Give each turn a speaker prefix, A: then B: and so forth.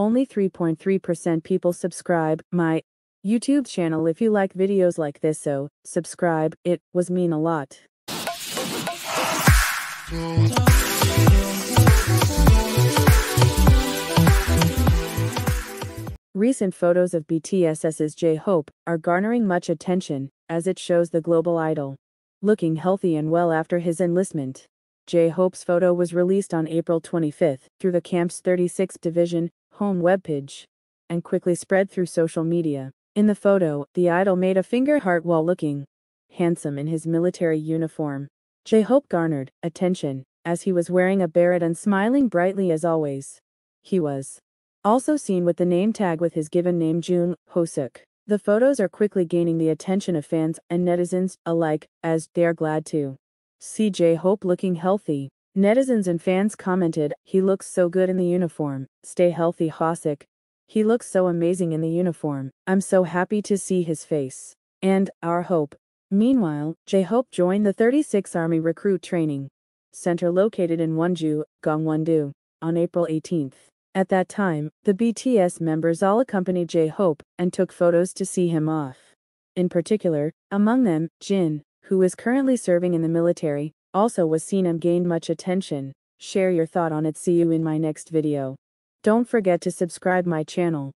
A: Only 3.3% people subscribe my YouTube channel if you like videos like this so subscribe it was mean a lot. Recent photos of BTS's J-Hope are garnering much attention as it shows the global idol looking healthy and well after his enlistment. J-Hope's photo was released on April 25 through the camp's 36th Division home webpage and quickly spread through social media. In the photo, the idol made a finger heart while looking handsome in his military uniform. J-Hope garnered attention as he was wearing a beret and smiling brightly as always. He was also seen with the name tag with his given name Jung Hoseok. The photos are quickly gaining the attention of fans and netizens alike as they are glad to see J-Hope looking healthy. Netizens and fans commented, he looks so good in the uniform, stay healthy Hoseok. He looks so amazing in the uniform, I'm so happy to see his face. And, our hope. Meanwhile, J-Hope joined the 36th Army Recruit Training Center located in Wonju, Gangwon-do, on April 18th. At that time, the BTS members all accompanied J-Hope and took photos to see him off. In particular, among them, Jin, who is currently serving in the military, also was seen and gained much attention. Share your thought on it see you in my next video. Don't forget to subscribe my channel.